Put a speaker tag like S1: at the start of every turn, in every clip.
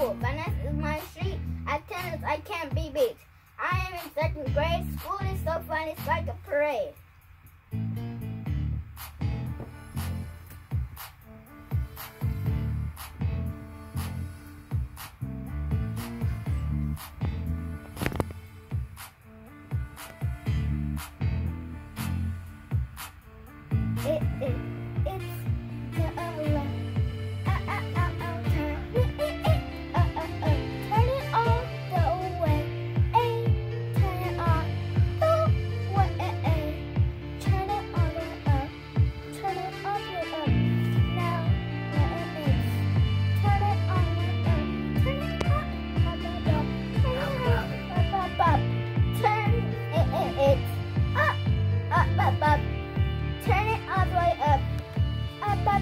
S1: school. Is my street. Attendance I can't be beat. I am in second grade. School is so fun, it's like a parade.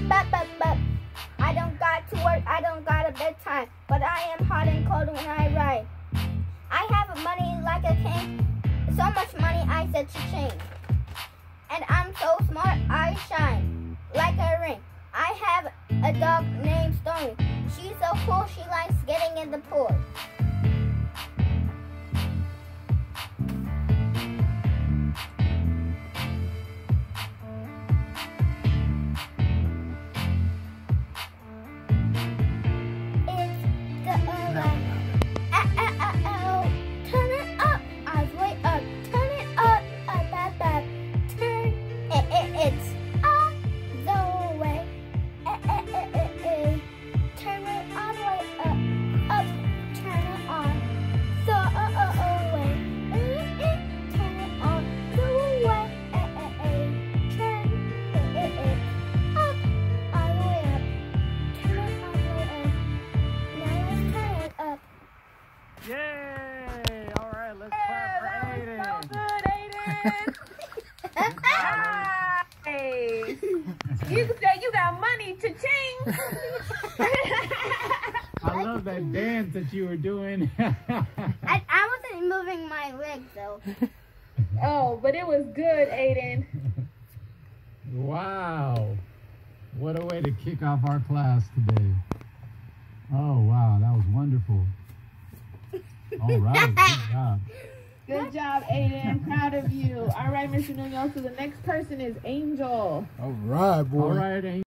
S1: Up, up, up. I don't got to work, I don't got a bedtime, but I am hot and cold when I ride. I have money like a king, so much money I set to change. And I'm so smart, I shine like a ring. I have a dog named Stormy. She's so cool, she likes getting in the pool.
S2: Nice. You say you got money to ching.
S3: I love that dance that you were doing.
S1: I, I wasn't moving my legs though.
S2: oh, but it was good, Aiden.
S3: wow. What a way to kick off our class today. Oh, wow. That was wonderful. All right. Good job.
S2: Good job, Aiden. Proud of you. All right, Mr. Nunez. So the next person is Angel.
S4: All right, boy.
S3: All right, Angel.